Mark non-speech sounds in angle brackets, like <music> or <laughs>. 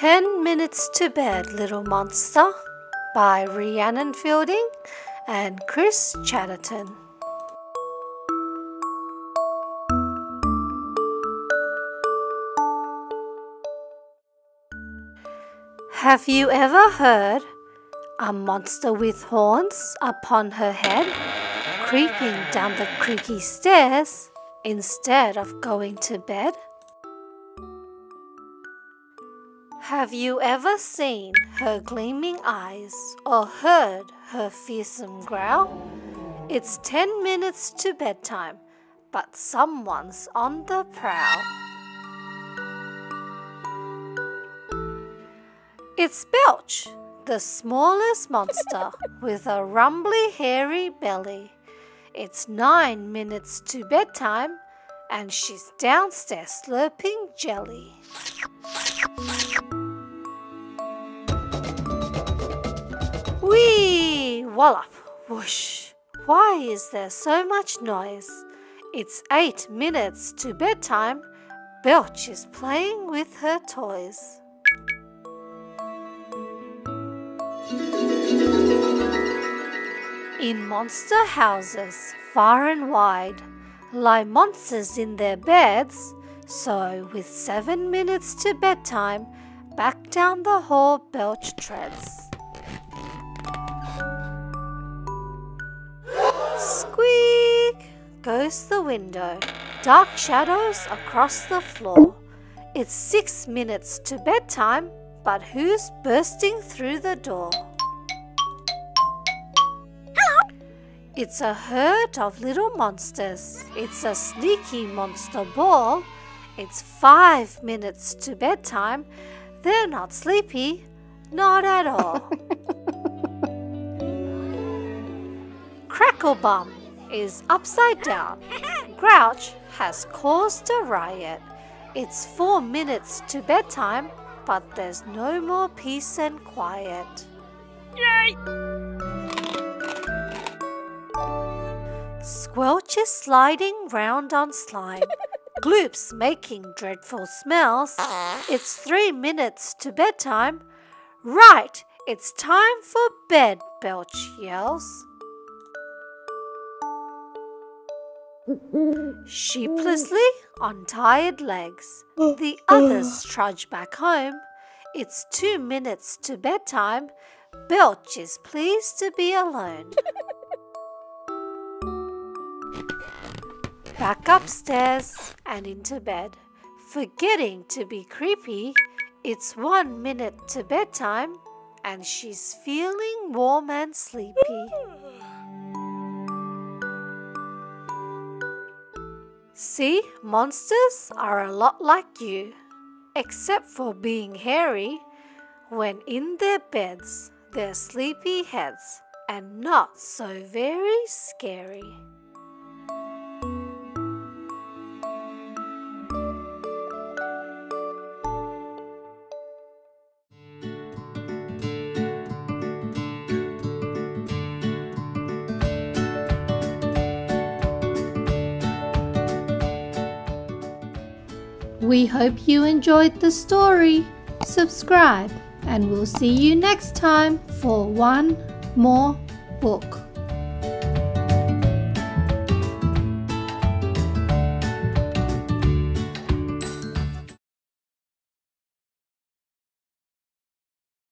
Ten Minutes to Bed, Little Monster by Rhiannon Fielding and Chris Chatterton. Have you ever heard a monster with horns upon her head creeping down the creaky stairs instead of going to bed? Have you ever seen her gleaming eyes or heard her fearsome growl? It's ten minutes to bedtime, but someone's on the prowl. It's Belch, the smallest monster with a rumbly, hairy belly. It's nine minutes to bedtime, and she's downstairs slurping jelly. Wallop! Whoosh! Why is there so much noise? It's eight minutes to bedtime. Belch is playing with her toys. In monster houses, far and wide, lie monsters in their beds. So, with seven minutes to bedtime, back down the hall Belch treads. The window, dark shadows across the floor. It's six minutes to bedtime, but who's bursting through the door? It's a herd of little monsters. It's a sneaky monster ball. It's five minutes to bedtime. They're not sleepy, not at all. <laughs> Cracklebum is upside down. Grouch has caused a riot. It's four minutes to bedtime, but there's no more peace and quiet. Yay! Squelch is sliding round on slime. <laughs> Gloop's making dreadful smells. It's three minutes to bedtime. Right, it's time for bed, Belch yells. Sheeplessly, on tired legs, the others trudge back home. It's two minutes to bedtime. Belch is pleased to be alone. Back upstairs and into bed. Forgetting to be creepy, it's one minute to bedtime and she's feeling warm and sleepy. See, monsters are a lot like you, except for being hairy. When in their beds, they're sleepy heads and not so very scary. We hope you enjoyed the story. Subscribe, and we'll see you next time for one more book.